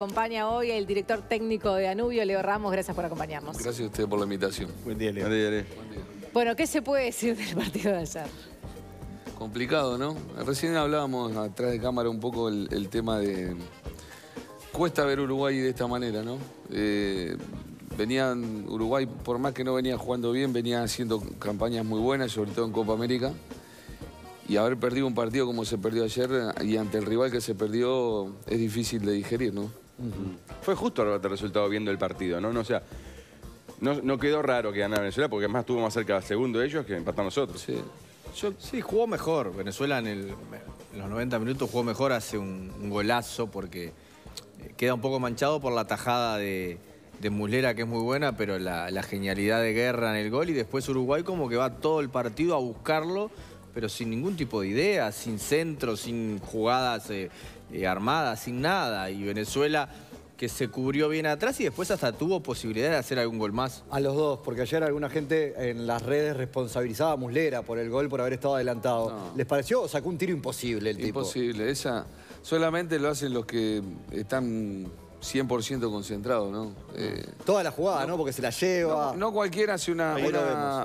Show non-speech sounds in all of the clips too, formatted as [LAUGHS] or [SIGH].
Acompaña hoy el director técnico de Anubio, Leo Ramos. Gracias por acompañarnos. Gracias a usted por la invitación. Buen día, Leo. Buen día. Bueno, ¿qué se puede decir del partido de ayer? Complicado, ¿no? Recién hablábamos atrás de cámara un poco el, el tema de... Cuesta ver Uruguay de esta manera, ¿no? Eh, venían, Uruguay, por más que no venía jugando bien, venía haciendo campañas muy buenas, sobre todo en Copa América. Y haber perdido un partido como se perdió ayer y ante el rival que se perdió es difícil de digerir, ¿no? Fue justo el resultado viendo el partido, ¿no? no o sea, no, quedó raro que ganara Venezuela porque además estuvo más cerca del segundo de ellos que empatar nosotros. Sí. Sí, jugó mejor. Venezuela en, el- los 90 minutos jugó mejor, hace un, golazo porque eh, queda un poco manchado por la tajada de, de Muslera, que es muy buena, pero la genialidad de Guerra en el gol. Y después Uruguay como que va todo el partido a buscarlo, pero sin ningún tipo de idea, sin centro, sin jugadas eh, eh, armadas, sin nada. Y Venezuela que se cubrió bien atrás y después hasta tuvo posibilidad de hacer algún gol más. A los dos, porque ayer alguna gente en las redes responsabilizaba a Muslera por el gol por haber estado adelantado. No. ¿Les pareció o sacó un tiro imposible el tipo? Imposible. Esa solamente lo hacen los que están 100% concentrados, ¿no? Eh, Toda la jugada, ¿no? Porque se la lleva. No, no cualquiera hace una,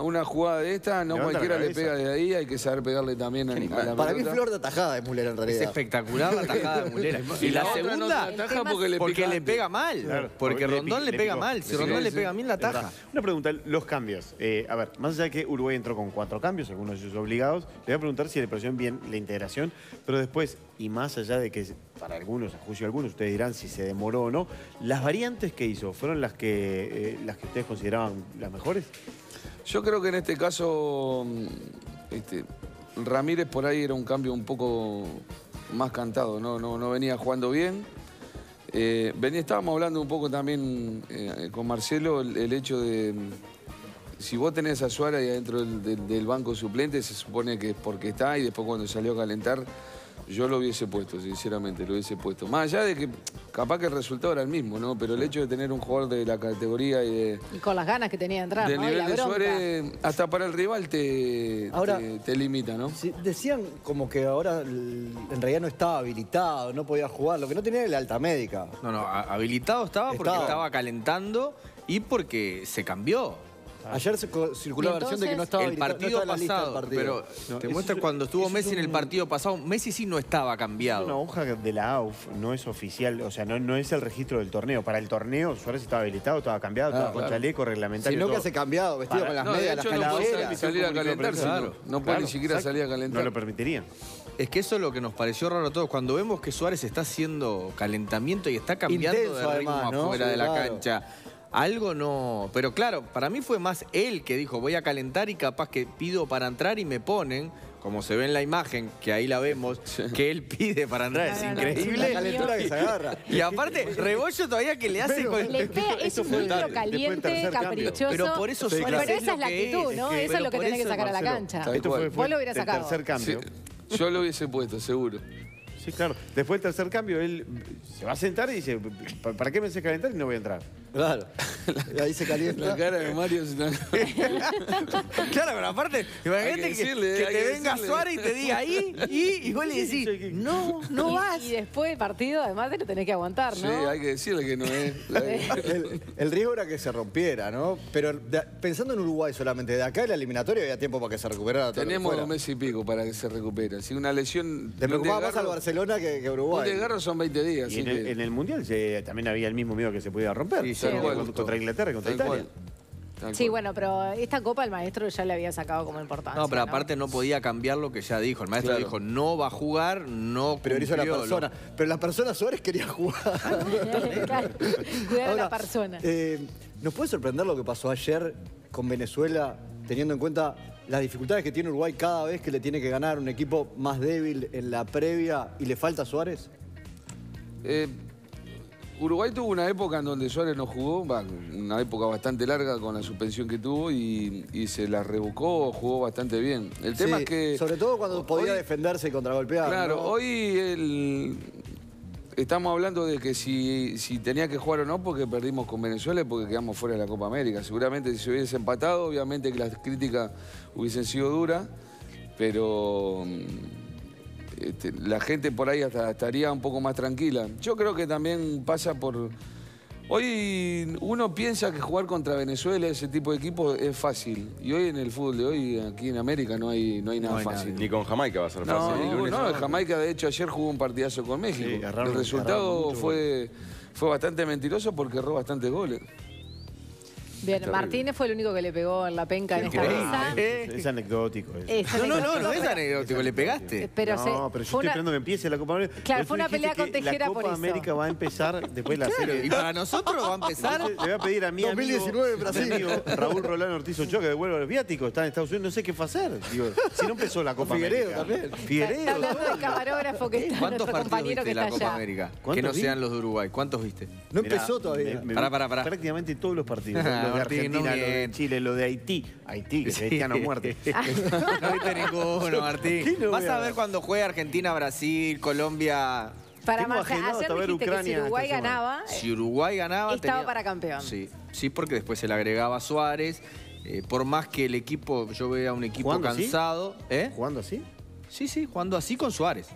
una, jugada de esta, no Levanta cualquiera le pega de ahí, hay que saber pegarle también a, a la Para mí flor de atajada de Muslera en Es realidad. espectacular la [LAUGHS] tajada de Muslera. Y la otra no segunda, ataja porque le porque pega mal. Claro, porque Rondón le le pega mal. Si Sí, Rondón sí, le sí. pega bien, la Es taja. Una pregunta, los cambios. Eh, a ver, más allá de que Uruguay entró con cuatro cambios, algunos de ellos obligados, le voy a preguntar si le pareció bien la integración, pero después, y más allá de que para algunos, a juicio de algunos, ustedes dirán si se demoró o no, las variantes que hizo, ¿fueron las que, eh, las que ustedes consideraban las mejores? Yo creo que en este caso, mm, este, Ramírez por ahí era un cambio un poco más cantado, no, no, no venía jugando bien. Eh, estábamos hablando un poco también eh, con Marcelo el, el hecho de mm, si vos tenés a Suárez ahí adentro del, del- del banco suplente, se supone que es porque está y después cuando salió a calentar, yo lo hubiese puesto, sinceramente, lo hubiese puesto. Más allá de que capaz que el resultado era el mismo, ¿no? Pero el hecho de tener un jugador de la categoría y de, Y con las ganas que tenía de entrar, del ¿no? Y nivel la de bronca. Suárez, hasta para el rival te, Ahora- te, te limita, ¿no? Sí, decían como que ahora en realidad no estaba habilitado, no podía jugar, lo que no tenía era la alta médica. No, no, habilitado estaba porque Estaba. estaba calentando y porque se cambió. Ayer se co- circuló ¿Y la versión de que no estaba el no partido estaba del pasado, partido. pero No, te muestra es- cuando estuvo es Messi en el partido pasado, Messi sí no estaba cambiado. Una hoja de la AUF no es oficial, o sea, no, no es el registro del torneo. Para el torneo, Suárez estaba habilitado, estaba cambiado, Ah, estaba con claro. chaleco reglamentario. Sino que todo. hace cambiado, vestido Para- con las No, de medias, las hecho no puede calaveras. salir a calentarse, no, Claro, no puede claro, ni siquiera exacto. salir a calentar. No lo permitirían. Es que eso es lo que nos pareció raro a todos. Cuando vemos que Suárez está haciendo calentamiento y está cambiando Intenso, de ritmo además, ¿no? afuera de la cancha. Algo no. Pero claro, para mí fue más él que dijo voy a calentar y capaz que pido para entrar y me ponen, como se ve en la imagen, que ahí la vemos, que él pide para entrar. Es increíble. La calentura que se agarra. Y aparte, Rebollo todavía que le hace Pero- con... Le pega, es Eso un caliente, caprichoso. Pero por eso Bueno, Suárez pero es esa es la que actitud. ¿no? Es que- eso es lo que tenés que sacar a la cancha. Esto cual. fue, fue Vos lo hubieras sacado. tercer cambio. Sí, yo lo hubiese puesto, seguro. Sí, claro. Después del tercer cambio, él se va a sentar y dice, "¿Pa- ¿para qué me hace calentar y no voy a entrar? Claro. Y ahí se La calienta. cara de Mario es una... [LAUGHS] Claro, pero aparte, que imagínate que, decirle, que hay te que venga. Suárez y te diga ahí, y, y vos le decís, no, no y, vas. y después del partido, además, te lo tenés que aguantar, Sí, ¿no? hay que decirle que no es. [LAUGHS] El, el riesgo era que se rompiera, ¿no? Pero de- pensando en Uruguay solamente, de acá en la eliminatoria había tiempo para que se recuperara todo Tenemos dos meses y pico para que se recupere. Si una lesión... Te preocupaba más al Barcelona que, que a Un Uruguay. desgarro son 20 días. Y en el, que- en el Mundial se- también había el mismo miedo que se pudiera romper. Sí, Sí, tal cual, contra, contra Inglaterra y contra Tal Italia. cual. Sí, bueno, pero esta copa el maestro ya le había sacado como importancia. No, pero aparte no podía cambiar lo que ya dijo. El maestro Claro. dijo, no va a jugar, no Priorizo a la lo- persona. Pero la persona Suárez quería jugar. [LAUGHS] Claro, Cuidar a la persona. eh, ¿Nos puede sorprender lo que pasó ayer con Venezuela, teniendo en cuenta las dificultades que tiene Uruguay cada vez que le tiene que ganar un equipo más débil en la previa y le falta Suárez? Eh, Uruguay tuvo una época en donde Suárez no jugó, una época bastante larga con la suspensión que tuvo y, y se la rebocó, jugó bastante bien. El tema Sí, es que... Sobre todo cuando podía hoy- defenderse y contragolpear. Claro, ¿no? hoy el- estamos hablando de que si, si tenía que jugar o no porque perdimos con Venezuela y porque quedamos fuera de la Copa América. Seguramente si se hubiese empatado, obviamente que las críticas hubiesen sido duras, pero este, la gente por ahí hasta estaría un poco más tranquila. Yo creo que también pasa por... Hoy uno piensa que jugar contra Venezuela, ese tipo de equipo, es fácil. Y hoy en el fútbol de hoy, aquí en América, no hay, no hay nada hay nada. fácil. Ni con Jamaica va a ser No, fácil. El no, lunes- no, Jamaica de hecho ayer jugó un partidazo con México. Sí, agarraron- el resultado fue, fue bastante mentiroso porque erró bastantes goles. Bien. Martínez fue el único que le pegó en la penca en esta mesa. Eh. Es anecdótico. eso. Es No, no, no, no es anecdótico, le pegaste. Pero no, se- pero yo estoy una- esperando que empiece la Copa América. Claro, fue una pelea con Tejera La por Copa eso. América va a empezar después de la Claro, serie. y para nosotros va a empezar. Le voy a pedir a mi 2019 amigo, Brasil. mi amigo Raúl Rolán Ortiz Ochoa que devuelva los viáticos. Está en Estados Unidos, no sé qué hacer. Digo, si no empezó la Copa Figueiredo América. también. Está Figueiredo. hablando del camarógrafo que está ¿Cuántos nuestro partidos compañero viste que de la está Copa allá. América? Que ¿Cuántos no vi? sean los de Uruguay. ¿Cuántos viste? No empezó todavía. Pará, pará, pará. Prácticamente todos los partidos. [LAUGHS] Los de Martín, Argentina, no de. Chile, lo de Haití. Haití, que Sí. haitiano a muerte. [LAUGHS] No viste ninguno, Martín. ¿Qué no Vas a ver cuando juegue Argentina, Brasil, Colombia. Para ayer ver que si Uruguay ganaba, Si Uruguay ganaba. Estaba tenía- para campeón. Sí, sí, porque después se le agregaba Suárez. Eh, por más que el equipo, yo vea un equipo ¿Jugando así? cansado. ¿Eh? ¿Jugando así? Sí, sí, jugando así con Suárez.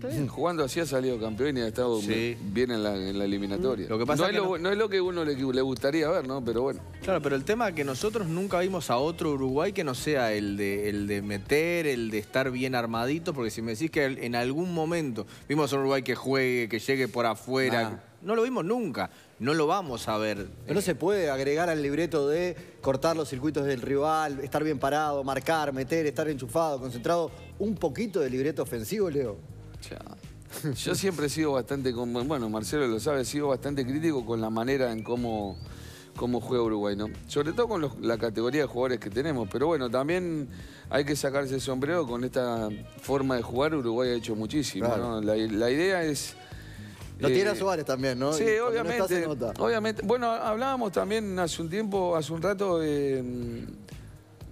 [LAUGHS] Jugando así ha salido campeón y ha estado Sí. bien en la, en la eliminatoria. Lo que pasa no, es que lo, no- no es lo que uno le, le gustaría ver, ¿no? Pero bueno. Claro, pero el tema es que nosotros nunca vimos a otro Uruguay que no sea el de, el de meter, el de estar bien armadito, porque si me decís que en algún momento vimos a un Uruguay que juegue, que llegue por afuera, Ah. no lo vimos nunca, no lo vamos a ver. Pero no se puede agregar al libreto de cortar los circuitos del rival, estar bien parado, marcar, meter, estar enchufado, concentrado. Un poquito de libreto ofensivo, Leo. Ya. Yo siempre he sido bastante, bueno, Marcelo lo sabe, he sido bastante crítico con la manera en cómo, cómo juega Uruguay, ¿no? Sobre todo con los- la categoría de jugadores que tenemos, pero bueno, también hay que sacarse el sombrero con esta forma de jugar, Uruguay ha hecho muchísimo, Claro. ¿no? La, la idea es... Lo eh, tiene a Suárez también, ¿no? Sí, Y cuando no obviamente. está. Obviamente. Bueno, hablábamos también hace un tiempo, hace un rato, mm,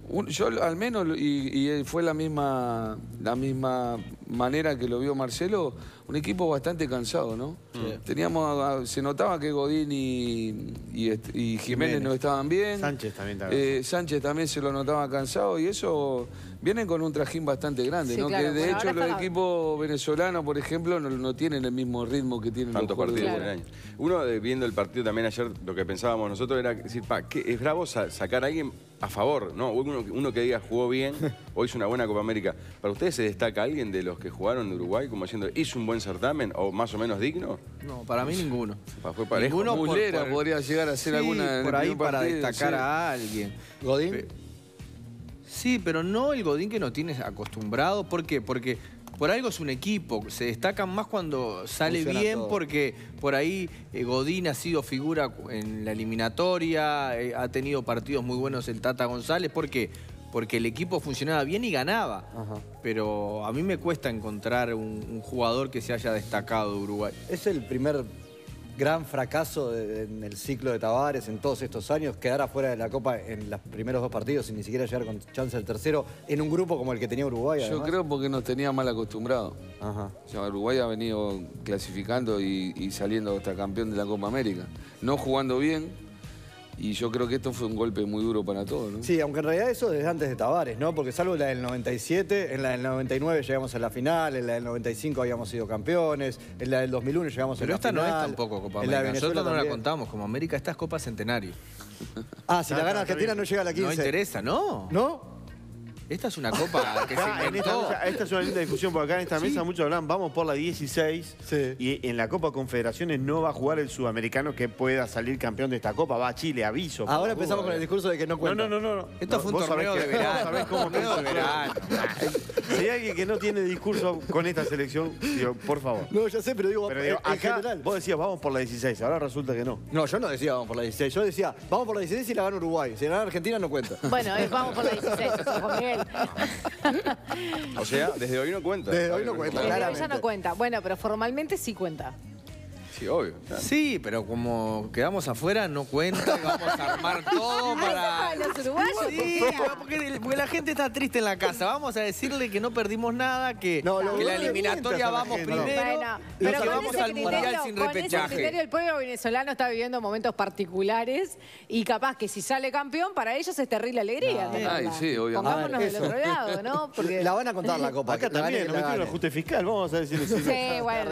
un- yo al menos, y, y fue la misma, la misma manera que lo vio Marcelo, un equipo bastante cansado, ¿no? Teníamos, se notaba que Godín y, y, est- y Jiménez, Jiménez. no estaban bien. Sánchez también estaba Eh, Sánchez también se lo notaba cansado y eso vienen con un trajín bastante grande, Sí, ¿no? claro. Que de Bueno, hecho los está- equipos venezolanos, por ejemplo, no, no tienen el mismo ritmo que tienen Tantos los partidos Claro. en el año. Uno, de- viendo el partido también ayer, lo que pensábamos nosotros era decir, pa, ¿qué- es bravo sa- sacar a alguien a favor, ¿no? Uno, uno que diga jugó bien [LAUGHS] o hizo una buena Copa América. ¿Para ustedes se destaca alguien de los que jugaron de Uruguay como diciendo, hizo un buen certamen o más o menos digno? No, para mí ninguno. Fue parejo. Ninguno por- Muslera por- podría llegar a ser Sí, alguna por ahí para partido, destacar sí. a alguien. Godín. Sí, pero no el Godín que nos tienes acostumbrado. ¿Por qué? Porque por algo es un equipo. Se destacan más cuando sale Funciona bien, todo. porque por ahí eh, Godín ha sido figura en la eliminatoria, eh, ha tenido partidos muy buenos el Tata González. ¿Por qué? Porque el equipo funcionaba bien y ganaba. Ajá. Pero a mí me cuesta encontrar un, un jugador que se haya destacado de Uruguay. Es el primer gran fracaso de- en el ciclo de Tavares en todos estos años, quedar afuera de la Copa en los primeros dos partidos sin ni siquiera llegar con chance al tercero en un grupo como el que tenía Uruguay. Yo además. creo porque nos tenía mal acostumbrados. Ajá. O sea, Uruguay ha venido clasificando y, y saliendo hasta campeón de la Copa América. No jugando bien. Y yo creo que esto fue un golpe muy duro para todos, ¿no? Sí, aunque en realidad eso desde antes de Tavares, ¿no? Porque salvo la del 97, en la del 99 llegamos a la final, en la del 95 habíamos sido campeones, en la del 2001 llegamos Pero a la esta final. no es tampoco Copa América. Nosotros no la contamos como América, esta es Copa Centenario. Ah, si la gana Argentina no llega a la 15. No interesa, ¿no? ¿No? Esta es una copa [LAUGHS] que se Acá, en esta, inventó. mesa- esta es una linda discusión, porque acá en esta mesa muchos hablan, vamos por la 16, Sí. y en la Copa Confederaciones no va a jugar el sudamericano que pueda salir campeón de esta Copa, va a Chile, aviso. Ahora empezamos con el discurso de que no No, cuenta. no, no, no. Esto No, fue un torneo de verano. vos sabés cómo [LAUGHS] de verano. Si hay alguien que no tiene discurso con esta selección, digo, por favor. No, ya sé, pero digo, Pero en, digo, en acá general. vos decías, vamos por la 16, ahora resulta que no. No, yo no decía vamos por la 16, yo decía vamos por la 16 y la gana Uruguay. Si la gana Argentina no cuenta. Bueno, eh, vamos por la 16, José [LAUGHS] O sea, desde hoy no cuenta. Desde hoy no cuenta, Desde hoy ya no cuenta. Bueno, pero formalmente sí cuenta. Sí, obvio. claro. Sí, pero como quedamos afuera, no cuenta, que vamos a armar [LAUGHS] todo para... Los uruguayos, Sí, porque, porque la gente está triste en la casa. Vamos a decirle que no perdimos nada, que, No, lo que la eliminatoria la vamos gente. primero. Bueno, y pero que vamos al Mundial criterio- sin con ese repechaje. criterio el pueblo venezolano está viviendo momentos particulares y capaz que si sale campeón para ellos es terrible alegría. ¿no? Ay, sí, obviamente. Pongámonos del otro lado, ¿no? [LAUGHS] Porque... La van a contar la [LAUGHS] copa. Acá también, nos metieron gane. ajuste fiscal, vamos a decirle Sí, bueno.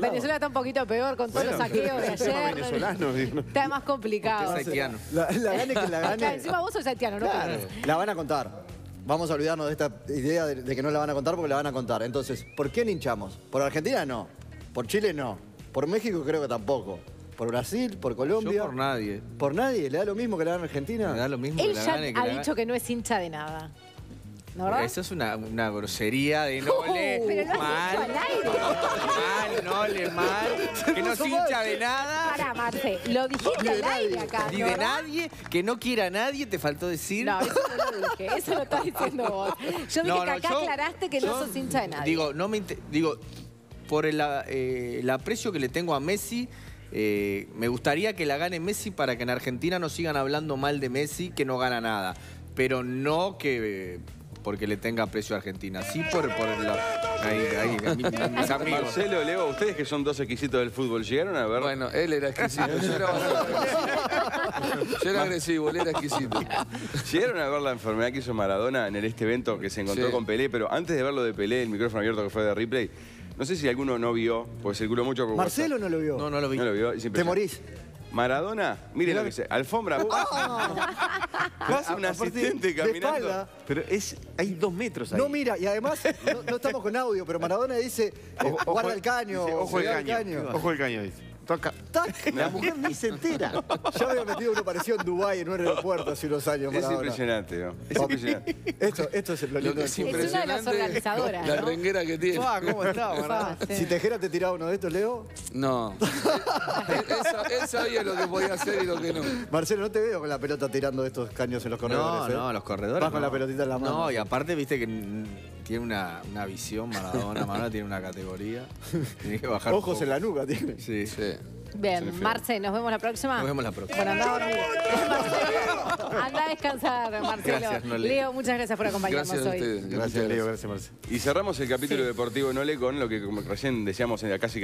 Venezuela está un poquito peor con todos los saqueos de [LAUGHS] ayer. venezolanos. [LAUGHS] Está más complicado. Es haitiano. La, la gane que la Claro, gane. encima vos sos haitiano, ¿no? Claro, la van a contar. Vamos a olvidarnos de esta idea de, de que no la van a contar porque la van a contar. Entonces, ¿por qué hinchamos? ¿Por Argentina? No. ¿Por Chile? No. ¿Por México? Creo que tampoco. ¿Por Brasil? ¿Por Colombia? Yo por nadie. ¿Por nadie? ¿Le da lo mismo que le dan a Argentina? Me da lo mismo Él que la ya gane que ha la dicho gane. que no es hincha de nada. ¿No verdad? Eso es una, una grosería de Nole. [LAUGHS] Uh, pero lo has mal, dicho al aire. mal, Nole, mal. [LAUGHS] Que no puso hincha de nada. Para, Marce, lo dijiste al aire nadie. acá. Ni ¿no de verdad? nadie, que no quiera a nadie, te faltó decir. No, eso no lo [LAUGHS] dije, eso lo estás diciendo vos. Yo No, que no, acá yo- aclaraste que no sos hincha de nadie. Digo, no me digo, por el, eh, el aprecio que le tengo a Messi, eh, me gustaría que la gane Messi para que en Argentina no sigan hablando mal de Messi, que no gana nada. Pero no que eh, porque le tenga aprecio a Argentina. Sí por, por la, ahí, ahí, a mis [LAUGHS] amigos. Marcelo, Leo, ustedes que son dos exquisitos del fútbol, ¿llegaron a ver? Bueno, él era exquisito. Yo era, [LAUGHS] yo era agresivo, él era exquisito. ¿Llegaron a ver la enfermedad que hizo Maradona en el- este evento que se encontró Sí. con Pelé? Pero antes de ver lo de Pelé, el micrófono abierto que fue de replay, no sé si alguno no vio, porque circuló mucho por Marcelo WhatsApp. no lo vio. No, no lo vi. No lo vio. es Te morís. Maradona, miren lo que dice, alfombra. [LAUGHS] Pasa un Aparte, asistente de caminando. espalda. Pero es, hay dos metros ahí. No mira, y además, no, no estamos con audio, pero Maradona dice, eh, Ojo- guarda el caño. dice, ojo el caño. Ojo el caño, dice. Toca. Tac. [LAUGHS] La mujer ni se entera. Ya había metido uno parecido en Dubái en un aeropuerto hace unos años. Es Maradona. impresionante, ¿no? Es impresionante. Esto, esto es lindo que del es una de las organizadoras, La ¿no? renguera que tiene. Ah, ¿Cómo está, Ah, sí. Si Tejera te tiraba uno de estos, Leo. No. él, él sa- él sabía lo que podía hacer y lo que no. Marcelo, no te veo con la pelota tirando estos caños en los corredores. No, ¿eh? no, los corredores. Vas con la pelotita en la mano. No, y aparte, viste que tiene una, una visión Maradona. [LAUGHS] Maradona tiene una categoría. Tiene que bajar. Ojos poco. en la nuca tiene. Sí. Sí. Bien, Marce, ¿nos vemos la próxima? Nos vemos la próxima. Bueno, a. [LAUGHS] Marcelo, anda a descansar, [LAUGHS] Marcelo. Gracias, Nole. Leo, muchas gracias por acompañarnos Gracias a hoy. ustedes. Gracias, Leo. Gracias, Marcelo. Y cerramos el capítulo deportivo Nole con lo que como recién decíamos en la casi